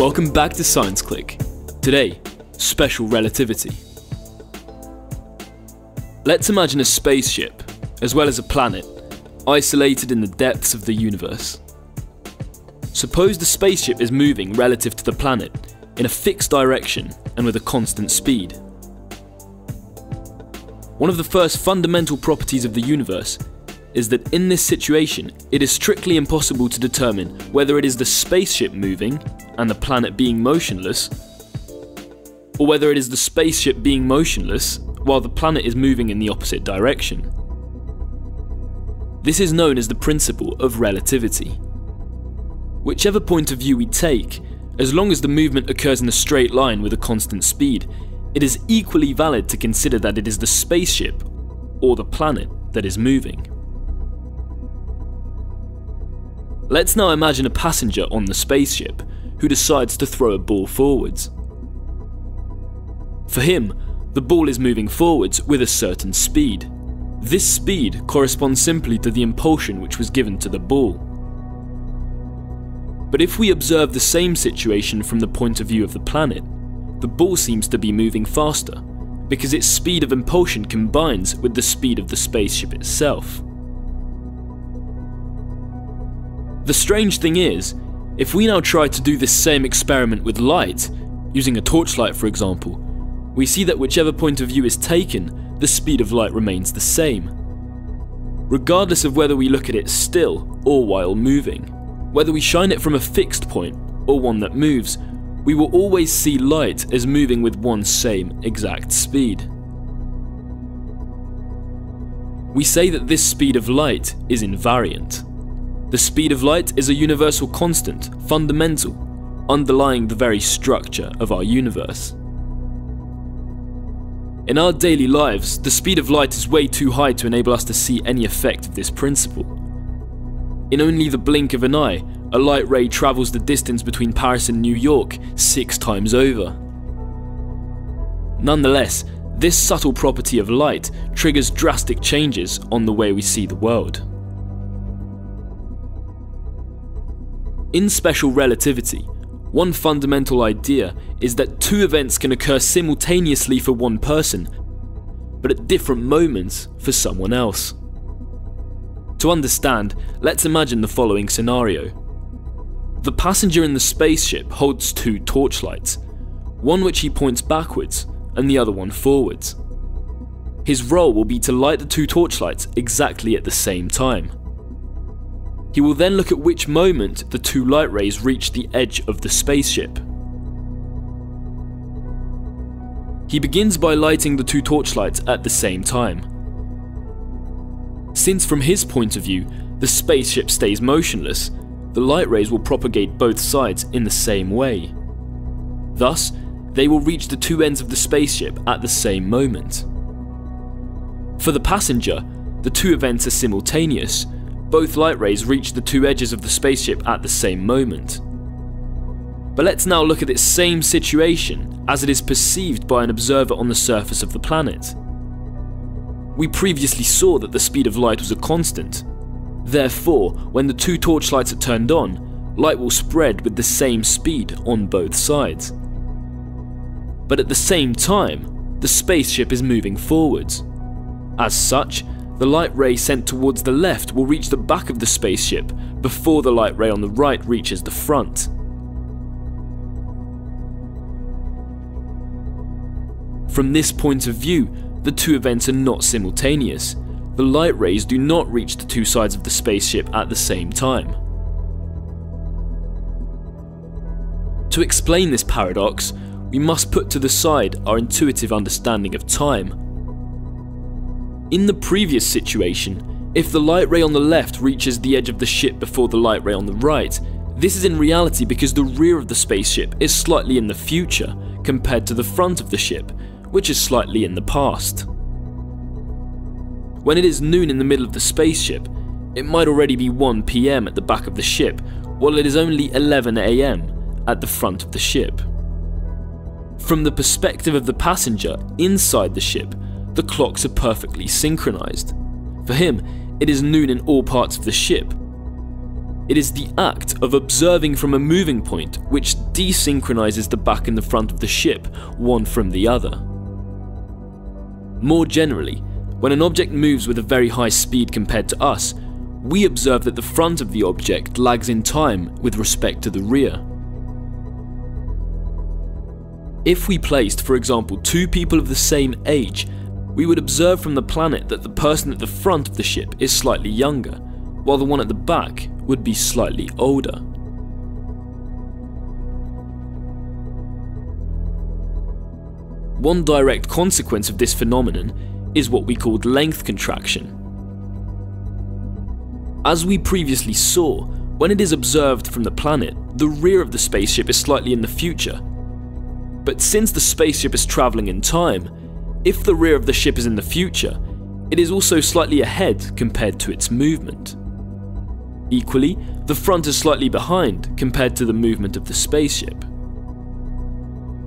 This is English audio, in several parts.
Welcome back to ScienceClic. Today, special relativity. Let's imagine a spaceship, as well as a planet, isolated in the depths of the universe. Suppose the spaceship is moving relative to the planet in a fixed direction and with a constant speed. One of the first fundamental properties of the universe is that in this situation, it is strictly impossible to determine whether it is the spaceship moving and the planet being motionless, or whether it is the spaceship being motionless while the planet is moving in the opposite direction. This is known as the principle of relativity. Whichever point of view we take, as long as the movement occurs in a straight line with a constant speed, it is equally valid to consider that it is the spaceship or the planet that is moving. Let's now imagine a passenger on the spaceship who decides to throw a ball forwards. For him, the ball is moving forwards with a certain speed. This speed corresponds simply to the impulsion which was given to the ball. But if we observe the same situation from the point of view of the planet, the ball seems to be moving faster, because its speed of impulsion combines with the speed of the spaceship itself. The strange thing is, if we now try to do this same experiment with light, using a torchlight for example, we see that whichever point of view is taken, the speed of light remains the same. Regardless of whether we look at it still or while moving, whether we shine it from a fixed point or one that moves, we will always see light as moving with one same exact speed. We say that this speed of light is invariant. The speed of light is a universal constant, fundamental, underlying the very structure of our universe. In our daily lives, the speed of light is way too high to enable us to see any effect of this principle. In only the blink of an eye, a light ray travels the distance between Paris and New York six times over. Nonetheless, this subtle property of light triggers drastic changes on the way we see the world. In special relativity, one fundamental idea is that two events can occur simultaneously for one person, but at different moments for someone else. To understand, let's imagine the following scenario. The passenger in the spaceship holds two torchlights, one which he points backwards and the other one forwards. His role will be to light the two torchlights exactly at the same time. He will then look at which moment the two light rays reach the edge of the spaceship. He begins by lighting the two torchlights at the same time. Since from his point of view, the spaceship stays motionless, the light rays will propagate both sides in the same way. Thus, they will reach the two ends of the spaceship at the same moment. For the passenger, the two events are simultaneous, both light rays reach the two edges of the spaceship at the same moment. But let's now look at this same situation as it is perceived by an observer on the surface of the planet. We previously saw that the speed of light was a constant. Therefore, when the two torchlights are turned on, light will spread with the same speed on both sides. But at the same time, the spaceship is moving forwards. As such, the light ray sent towards the left will reach the back of the spaceship before the light ray on the right reaches the front. From this point of view, the two events are not simultaneous. The light rays do not reach the two sides of the spaceship at the same time. To explain this paradox, we must put to the side our intuitive understanding of time in the previous situation, if the light ray on the left reaches the edge of the ship before the light ray on the right, this is in reality because the rear of the spaceship is slightly in the future compared to the front of the ship, which is slightly in the past. When it is noon in the middle of the spaceship, it might already be 1 pm at the back of the ship, while it is only 11 am at the front of the ship. From the perspective of the passenger inside the ship, the clocks are perfectly synchronized. For him, it is noon in all parts of the ship. It is the act of observing from a moving point which desynchronizes the back and the front of the ship, one from the other. More generally, when an object moves with a very high speed compared to us, we observe that the front of the object lags in time with respect to the rear. If we placed, for example, two people of the same age, we would observe from the planet that the person at the front of the ship is slightly younger, while the one at the back would be slightly older. One direct consequence of this phenomenon is what we called length contraction. As we previously saw, when it is observed from the planet, the rear of the spaceship is slightly in the future. But since the spaceship is travelling in time, if the rear of the ship is in the future, it is also slightly ahead compared to its movement. Equally, the front is slightly behind compared to the movement of the spaceship.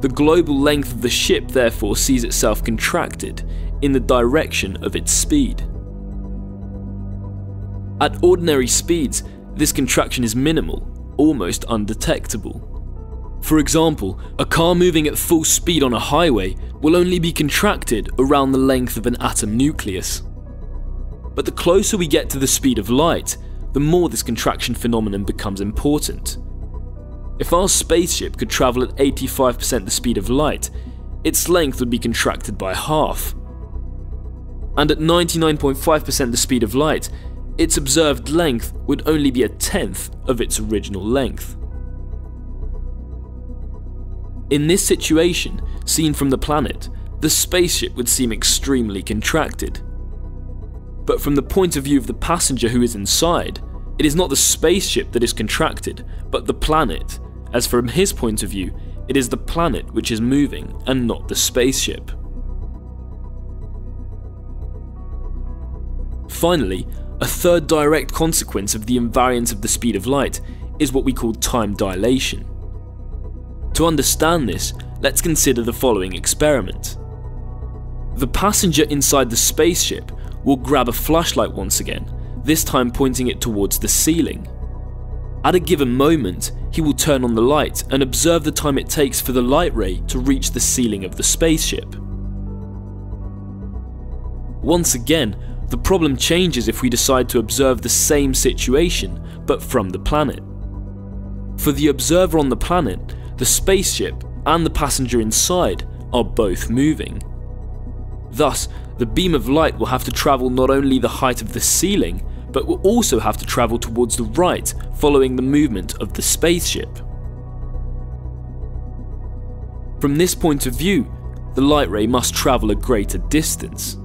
The global length of the ship therefore sees itself contracted in the direction of its speed. At ordinary speeds, this contraction is minimal, almost undetectable. For example, a car moving at full speed on a highway will only be contracted around the length of an atom nucleus. But the closer we get to the speed of light, the more this contraction phenomenon becomes important. If our spaceship could travel at 85% the speed of light, its length would be contracted by half. And at 99.5% the speed of light, its observed length would only be a tenth of its original length. In this situation, seen from the planet, the spaceship would seem extremely contracted. But from the point of view of the passenger who is inside, it is not the spaceship that is contracted, but the planet, as from his point of view, it is the planet which is moving and not the spaceship. Finally, a third direct consequence of the invariance of the speed of light is what we call time dilation. To understand this, let's consider the following experiment. The passenger inside the spaceship will grab a flashlight once again this time pointing it towards the ceiling. At a given moment, he will turn on the light and observe the time it takes for the light ray to reach the ceiling of the spaceship. Once again, the problem changes if we decide to observe the same situation, but from the planet. For the observer on the planet, the spaceship and the passenger inside are both moving. Thus, the beam of light will have to travel not only the height of the ceiling, but will also have to travel towards the right following the movement of the spaceship. From this point of view, the light ray must travel a greater distance.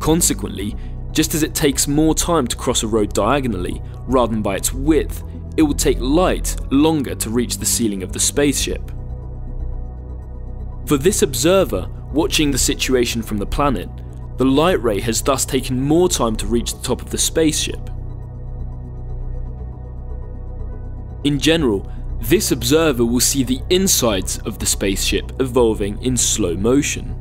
Consequently, just as it takes more time to cross a road diagonally rather than by its width, it will take light longer to reach the ceiling of the spaceship. For this observer, watching the situation from the planet, the light ray has thus taken more time to reach the top of the spaceship. In general, this observer will see the insides of the spaceship evolving in slow motion.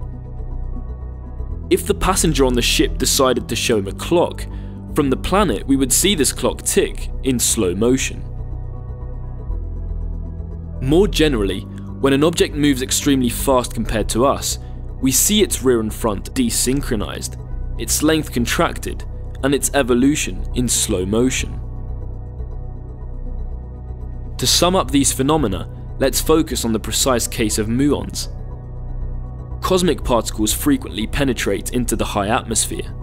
If the passenger on the ship decided to show him a clock, from the planet we would see this clock tick in slow motion. More generally, when an object moves extremely fast compared to us, we see its rear and front desynchronized, its length contracted, and its evolution in slow motion. To sum up these phenomena, let's focus on the precise case of muons. Cosmic particles frequently penetrate into the high atmosphere.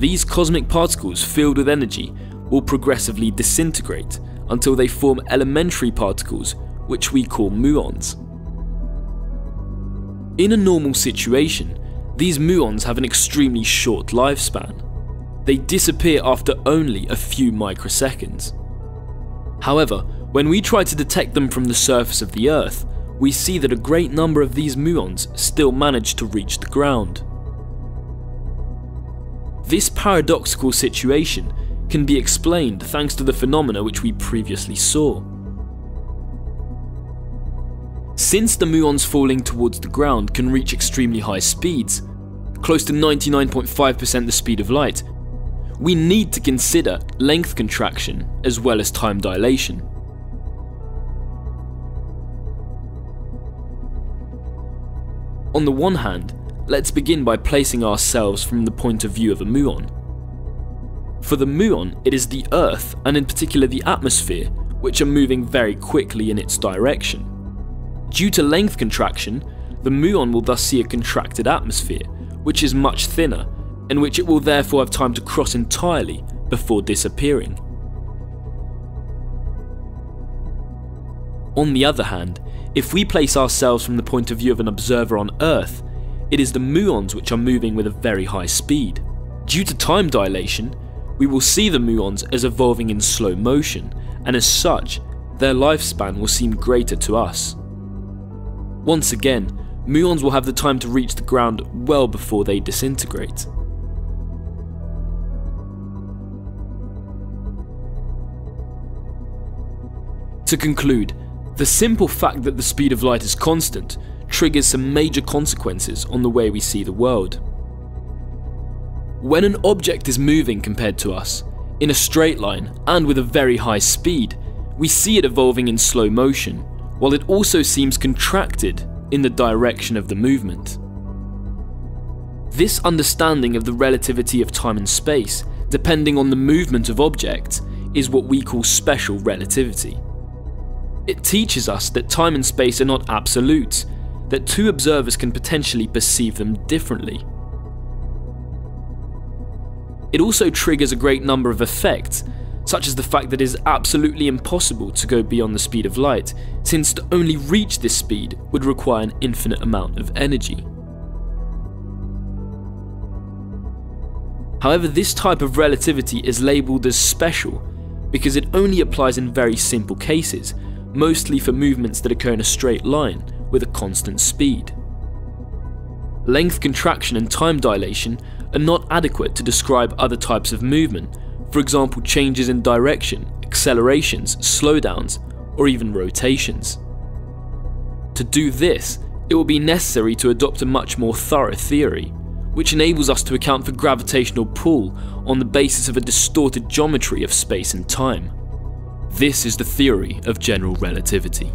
These cosmic particles filled with energy will progressively disintegrate until they form elementary particles which we call muons. In a normal situation, these muons have an extremely short lifespan. They disappear after only a few microseconds. However, when we try to detect them from the surface of the Earth, we see that a great number of these muons still manage to reach the ground. This paradoxical situation can be explained thanks to the phenomena which we previously saw. Since the muons falling towards the ground can reach extremely high speeds, close to 99.5% the speed of light, we need to consider length contraction as well as time dilation. On the one hand, let's begin by placing ourselves from the point of view of a muon. For the muon, it is the Earth, and in particular the atmosphere, which are moving very quickly in its direction. Due to length contraction, the muon will thus see a contracted atmosphere, which is much thinner, and which it will therefore have time to cross entirely before disappearing. On the other hand, if we place ourselves from the point of view of an observer on Earth, it is the muons which are moving with a very high speed. Due to time dilation, we will see the muons as evolving in slow motion, and as such, their lifespan will seem greater to us. Once again, muons will have the time to reach the ground well before they disintegrate. To conclude, the simple fact that the speed of light is constant triggers some major consequences on the way we see the world. When an object is moving compared to us, in a straight line and with a very high speed, we see it evolving in slow motion, while it also seems contracted in the direction of the movement. This understanding of the relativity of time and space, depending on the movement of objects, is what we call special relativity. It teaches us that time and space are not absolute, that two observers can potentially perceive them differently. It also triggers a great number of effects, such as the fact that it is absolutely impossible to go beyond the speed of light, since to only reach this speed would require an infinite amount of energy. However, this type of relativity is labelled as special because it only applies in very simple cases, mostly for movements that occur in a straight line with a constant speed. Length contraction and time dilation are not adequate to describe other types of movement, for example changes in direction, accelerations, slowdowns, or even rotations. To do this, it will be necessary to adopt a much more thorough theory, which enables us to account for gravitational pull on the basis of a distorted geometry of space and time. This is the theory of general relativity.